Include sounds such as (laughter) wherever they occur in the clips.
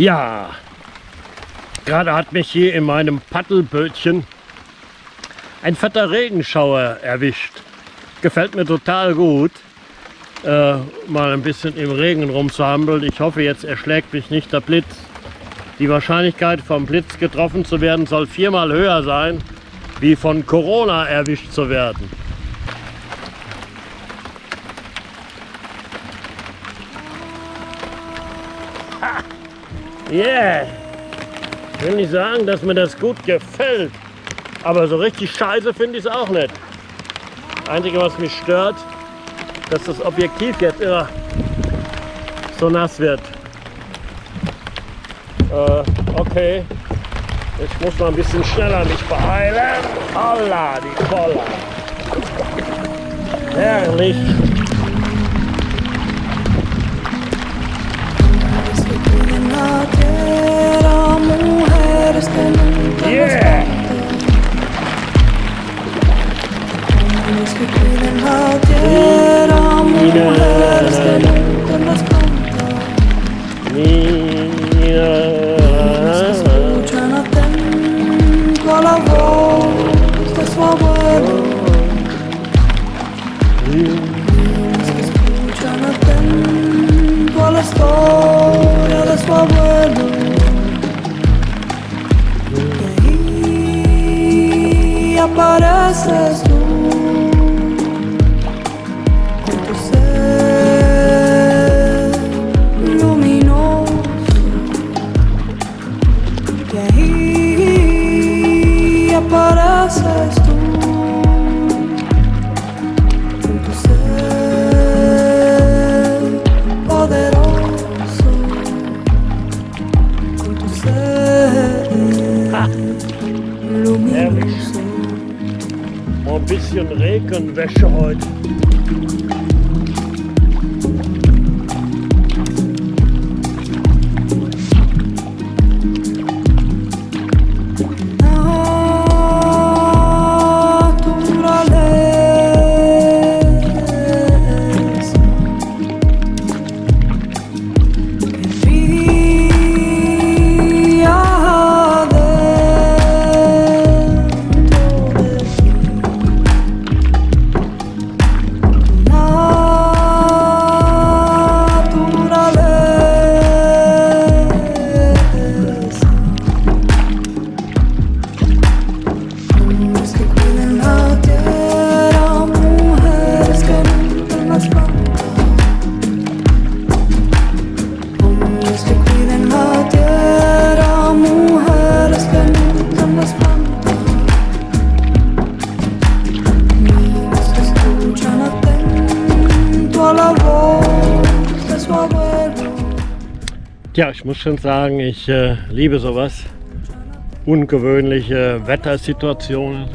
Ja, gerade hat mich hier in meinem Paddelbötchen ein fetter Regenschauer erwischt. Gefällt mir total gut, äh, mal ein bisschen im Regen rumzuhampeln. Ich hoffe, jetzt erschlägt mich nicht der Blitz. Die Wahrscheinlichkeit vom Blitz getroffen zu werden soll viermal höher sein, wie von Corona erwischt zu werden. Yeah! Ich will nicht sagen, dass mir das gut gefällt, aber so richtig scheiße finde ich es auch nicht. Das Einzige, was mich stört, dass das Objektiv jetzt immer so nass wird. Äh, okay, ich muss mal ein bisschen schneller mich beeilen. Holla, die Kolla. Herrlich. Yeah! Escucha la ten, toda la abuelo. my restless Ja, ich muss schon sagen, ich äh, liebe sowas. Ungewöhnliche Wettersituationen,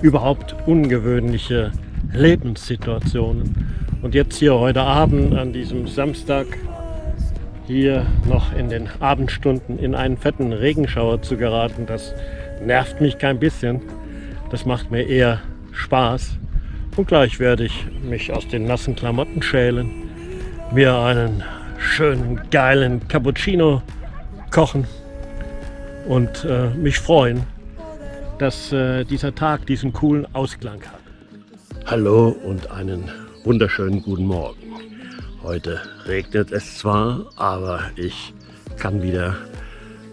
überhaupt ungewöhnliche Lebenssituationen. Und jetzt hier heute Abend an diesem Samstag hier noch in den Abendstunden in einen fetten Regenschauer zu geraten, das nervt mich kein bisschen. Das macht mir eher Spaß. Und gleich werde ich mich aus den nassen Klamotten schälen, mir einen schönen, geilen Cappuccino kochen und äh, mich freuen, dass äh, dieser Tag diesen coolen Ausklang hat. Hallo und einen wunderschönen guten Morgen. Heute regnet es zwar, aber ich kann wieder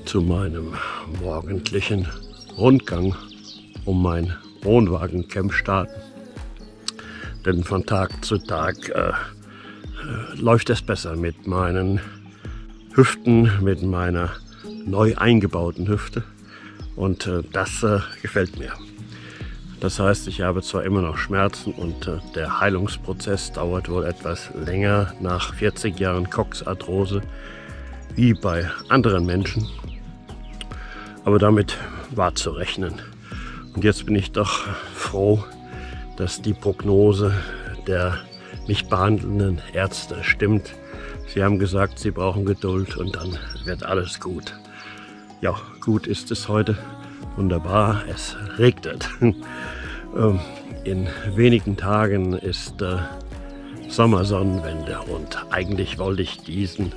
zu meinem morgendlichen Rundgang um mein Wohnwagencamp starten. Denn von Tag zu Tag äh, läuft es besser mit meinen Hüften, mit meiner neu eingebauten Hüfte. Und äh, das äh, gefällt mir. Das heißt, ich habe zwar immer noch Schmerzen und äh, der Heilungsprozess dauert wohl etwas länger nach 40 Jahren Coxarthrose wie bei anderen Menschen. Aber damit war zu rechnen. Und jetzt bin ich doch froh, dass die Prognose der mich behandelnden Ärzte stimmt. Sie haben gesagt, sie brauchen Geduld und dann wird alles gut. Ja, gut ist es heute. Wunderbar, es regnet. (laughs) Ähm, In wenigen Tagen ist äh, Sommersonnenwende und eigentlich wollte ich diesen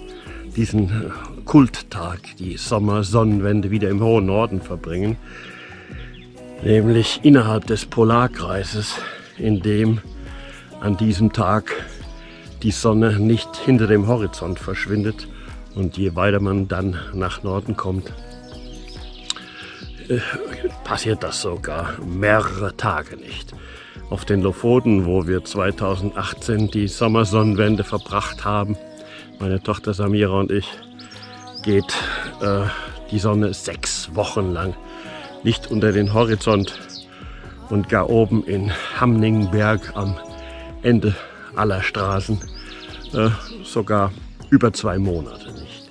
diesen äh, Kulttag, die Sommersonnenwende wieder im hohen Norden verbringen, nämlich innerhalb des Polarkreises, in dem an diesem Tag die Sonne nicht hinter dem Horizont verschwindet und je weiter man dann nach Norden kommt, äh, passiert das sogar mehrere Tage nicht. Auf den Lofoten, wo wir 2018 die Sommersonnenwende verbracht haben, meine Tochter Samira und ich, geht äh, die Sonne sechs Wochen lang nicht unter den Horizont und gar oben in Hamningenberg am Ende aller Straßen äh, sogar über zwei Monate nicht.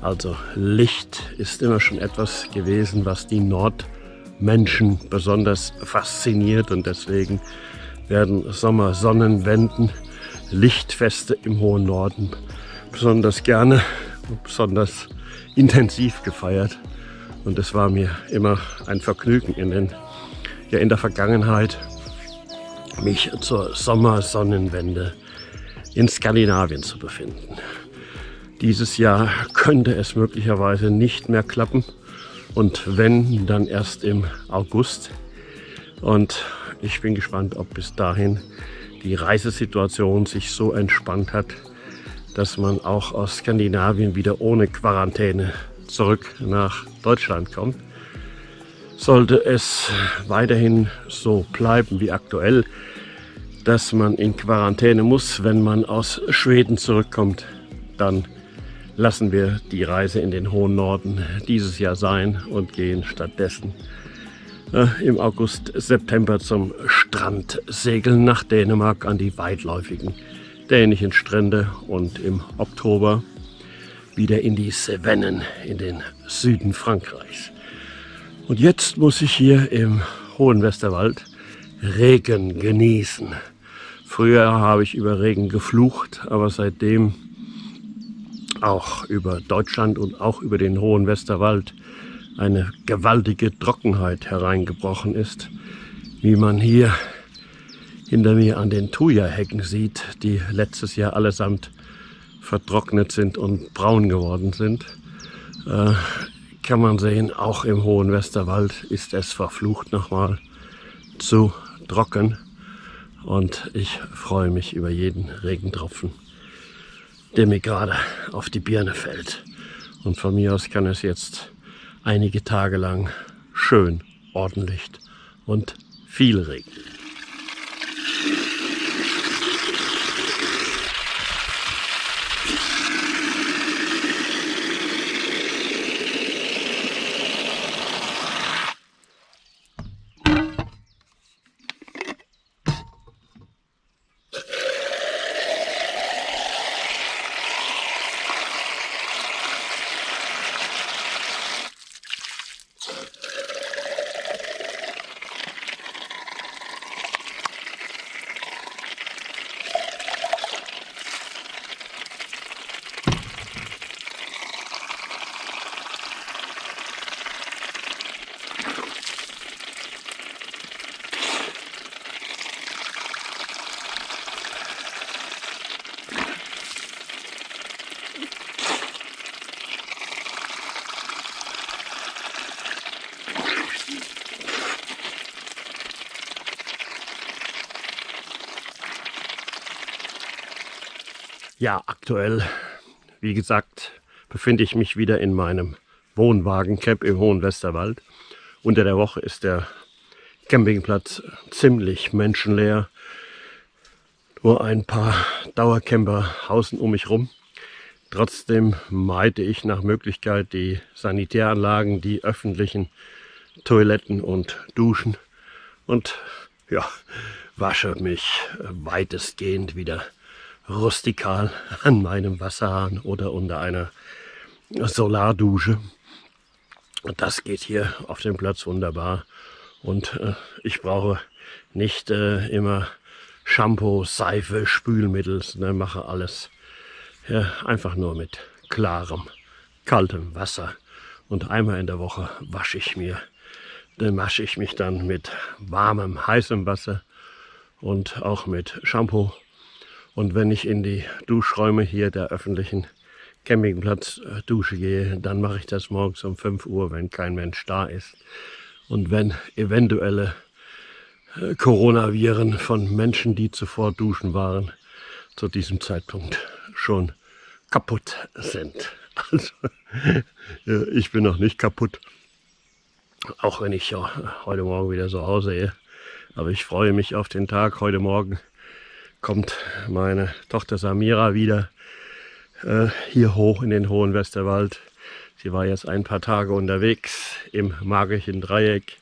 Also Licht ist immer schon etwas gewesen, was die Nordmenschen besonders fasziniert und deswegen werden Sommersonnenwenden, Lichtfeste im hohen Norden besonders gerne und besonders intensiv gefeiert. Und es war mir immer ein Vergnügen in, den, ja, in der Vergangenheit, mich zur Sommersonnenwende in Skandinavien zu befinden. Dieses Jahr könnte es möglicherweise nicht mehr klappen und wenn, dann erst im August. Und ich bin gespannt, ob bis dahin die Reisesituation sich so entspannt hat, dass man auch aus Skandinavien wieder ohne Quarantäne zurück nach Deutschland kommt. Sollte es weiterhin so bleiben wie aktuell, dass man in Quarantäne muss, wenn man aus Schweden zurückkommt, dann lassen wir die Reise in den hohen Norden dieses Jahr sein und gehen stattdessen äh, im August, September zum Strand segeln nach Dänemark an die weitläufigen dänischen Strände und im Oktober wieder in die Cevennen in den Süden Frankreichs. Und jetzt muss ich hier im hohen Westerwald Regen genießen. Früher habe ich über Regen geflucht, aber seitdem auch über Deutschland und auch über den hohen Westerwald eine gewaltige Trockenheit hereingebrochen ist, wie man hier hinter mir an den Thuja-Hecken sieht, die letztes Jahr allesamt vertrocknet sind und braun geworden sind, äh, kann man sehen, auch im hohen Westerwald ist es verflucht nochmal zu trocken. Und ich freue mich über jeden Regentropfen, der mir gerade auf die Birne fällt. Und von mir aus kann es jetzt einige Tage lang schön, ordentlich und viel regnen. Ja, aktuell, wie gesagt, befinde ich mich wieder in meinem Wohnwagencamp im Hohen Westerwald. Unter der Woche ist der Campingplatz ziemlich menschenleer. Nur ein paar Dauercamper hausen um mich rum. Trotzdem meide ich nach Möglichkeit die Sanitäranlagen, die öffentlichen Toiletten und Duschen und ja, wasche mich weitestgehend wieder rustikal an meinem Wasserhahn oder unter einer Solardusche. Das geht hier auf dem Platz wunderbar. Und äh, ich brauche nicht äh, immer Shampoo, Seife, Spülmittel, sondern mache alles ja, einfach nur mit klarem, kaltem Wasser. Und einmal in der Woche wasche ich mir, dann wasche ich mich dann mit warmem, heißem Wasser und auch mit Shampoo und wenn ich in die Duschräume hier der öffentlichen Campingplatz äh, gehe, dann mache ich das morgens um 5 Uhr, wenn kein Mensch da ist. Und wenn eventuelle äh, Coronaviren von Menschen, die zuvor duschen waren, zu diesem Zeitpunkt schon kaputt sind. (laughs) Also, (laughs) ich bin noch nicht kaputt, auch wenn ich ja heute Morgen wieder so aussehe. Aber ich freue mich auf den Tag. Heute Morgen kommt meine Tochter Samira wieder äh, hier hoch in den Hohen Westerwald. Sie war jetzt ein paar Tage unterwegs im magischen Dreieck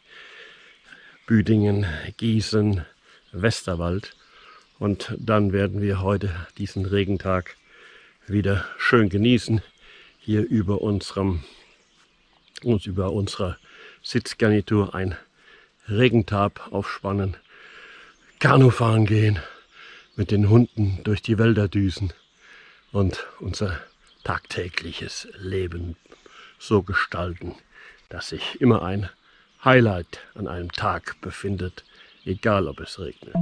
Büdingen, Gießen, Westerwald. Und dann werden wir heute diesen Regentag wieder schön genießen. Hier über unserem, uns über unserer Sitzgarnitur ein Regentab aufspannen, Kanu fahren gehen, mit den Hunden durch die Wälder düsen und unser tagtägliches Leben so gestalten, dass sich immer ein Highlight an einem Tag befindet, egal ob es regnet.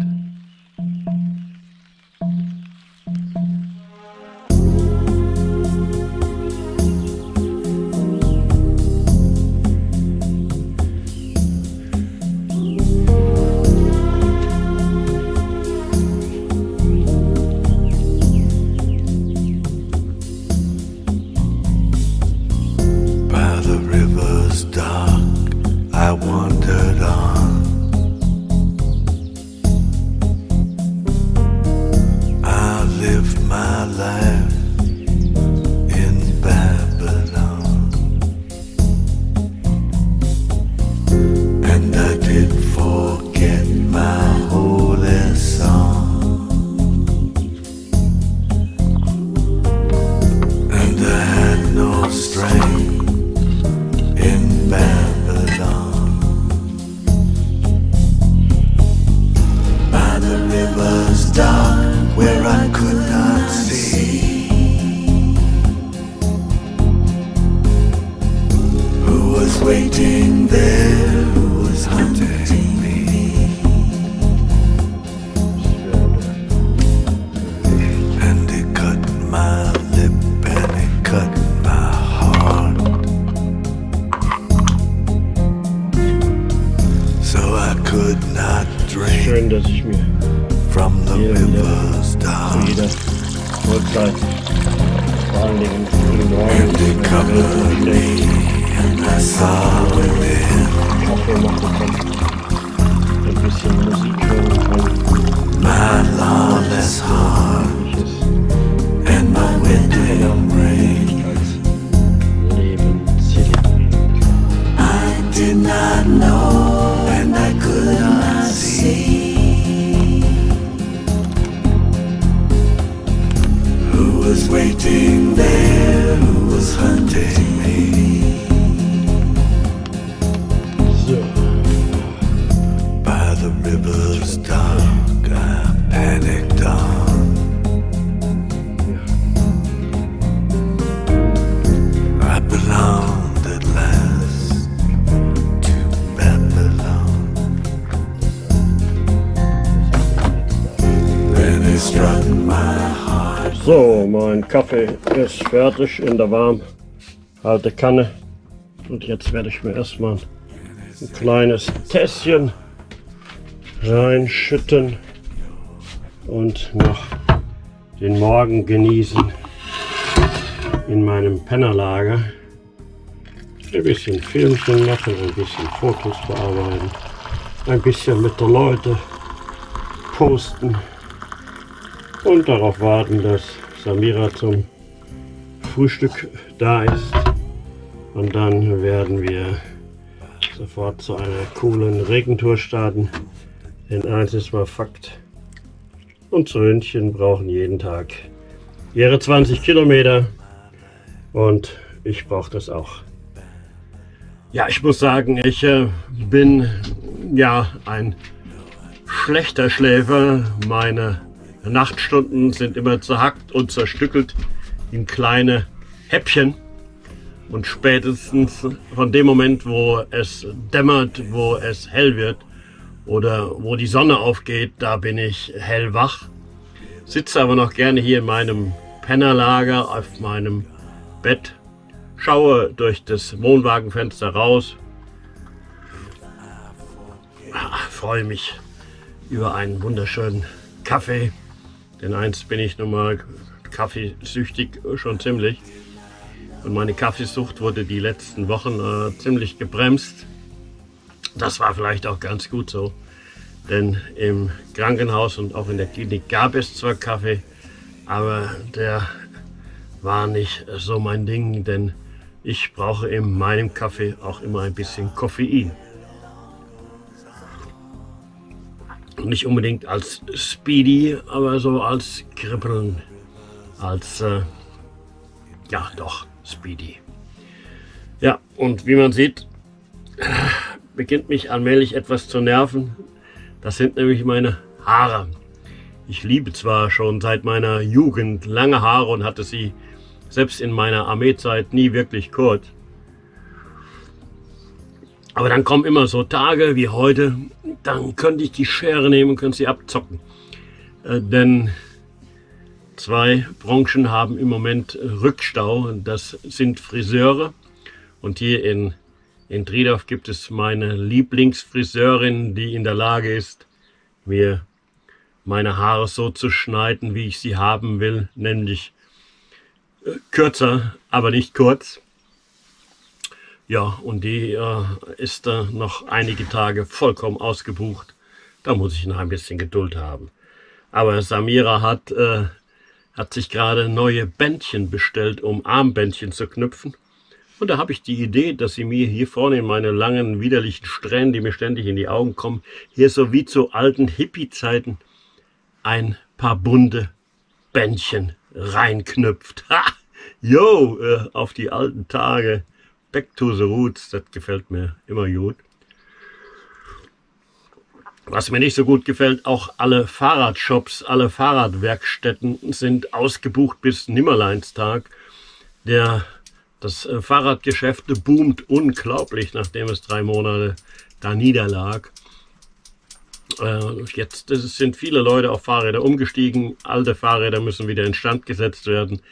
Kaffee ist fertig in der warm alte Kanne. Und jetzt werde ich mir erstmal ein kleines Tässchen reinschütten und noch den Morgen genießen in meinem Pennerlager. Ein bisschen Filmchen machen, ein bisschen Fotos bearbeiten, ein bisschen mit den Leuten posten und darauf warten, dass Samira zum Frühstück da ist. Und dann werden wir sofort zu einer coolen Regentour starten. Denn eins ist mal Fakt. Unsere Hündchen brauchen jeden Tag ihre 20 Kilometer. Und ich brauche das auch. Ja, ich muss sagen, ich äh, bin ja ein schlechter Schläfer. Meine Nachtstunden sind immer zerhackt und zerstückelt in kleine Häppchen. Und spätestens von dem Moment, wo es dämmert, wo es hell wird oder wo die Sonne aufgeht, da bin ich hellwach. Sitze aber noch gerne hier in meinem Pennerlager auf meinem Bett, schaue durch das Wohnwagenfenster raus, Ah, freue mich über einen wunderschönen Kaffee, denn eins bin ich nun mal kaffeesüchtig schon ziemlich. Und meine Kaffeesucht wurde die letzten Wochen äh, ziemlich gebremst. Das war vielleicht auch ganz gut so, denn im Krankenhaus und auch in der Klinik gab es zwar Kaffee, aber der war nicht so mein Ding, denn ich brauche in meinem Kaffee auch immer ein bisschen Koffein. Nicht unbedingt als Speedy, aber so als Kribbeln, als, äh, ja doch, Speedy. Ja, und wie man sieht, beginnt mich allmählich etwas zu nerven. Das sind nämlich meine Haare. Ich liebe zwar schon seit meiner Jugend lange Haare und hatte sie selbst in meiner Armeezeit nie wirklich kurz. Aber dann kommen immer so Tage wie heute, dann könnte ich die Schere nehmen und könnte sie abzocken. Äh, denn zwei Branchen haben im Moment Rückstau. Das sind Friseure. Und hier in, in Triedorf gibt es meine Lieblingsfriseurin, die in der Lage ist, mir meine Haare so zu schneiden, wie ich sie haben will, nämlich äh, kürzer, aber nicht kurz. Ja, und die äh, ist äh, noch einige Tage vollkommen ausgebucht. Da muss ich noch ein bisschen Geduld haben. Aber Samira hat, äh, hat sich gerade neue Bändchen bestellt, um Armbändchen zu knüpfen. Und da habe ich die Idee, dass sie mir hier vorne in meine langen, widerlichen Strähnen, die mir ständig in die Augen kommen, hier so wie zu alten Hippie-Zeiten ein paar bunte Bändchen reinknüpft. Ha! Jo, äh, auf die alten Tage. Back to the Roots, das gefällt mir immer gut. Was mir nicht so gut gefällt, auch alle Fahrradshops, alle Fahrradwerkstätten sind ausgebucht bis Nimmerleinstag. Der, das äh, Fahrradgeschäft boomt unglaublich, nachdem es drei Monate da niederlag. Äh, jetzt sind viele Leute auf Fahrräder umgestiegen. Alte Fahrräder müssen wieder instand gesetzt werden.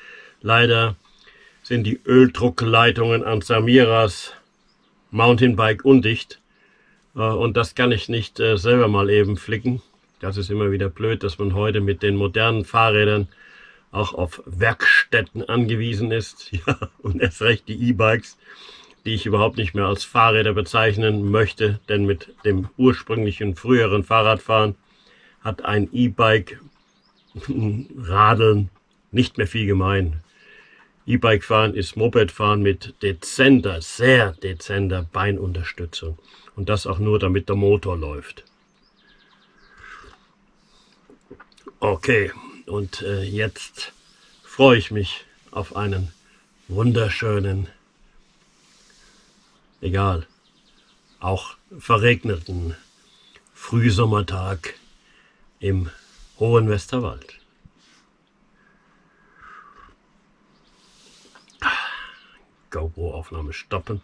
Leider sind die Öldruckleitungen an Samiras Mountainbike undicht. Äh, und das kann ich nicht äh, selber mal eben flicken. Das ist immer wieder blöd, dass man heute mit den modernen Fahrrädern auch auf Werkstätten angewiesen ist. (laughs) Ja, und erst recht die E-Bikes, die ich überhaupt nicht mehr als Fahrräder bezeichnen möchte, denn mit dem ursprünglichen früheren Fahrradfahren hat ein E-Bike Radeln nicht mehr viel gemein. E-Bike fahren ist Moped fahren mit dezenter, sehr dezenter Beinunterstützung. Und das auch nur, damit der Motor läuft. Okay, und äh, jetzt freue ich mich auf einen wunderschönen, egal, auch verregneten Frühsommertag im hohen Westerwald. GoPro-Aufnahme stoppen.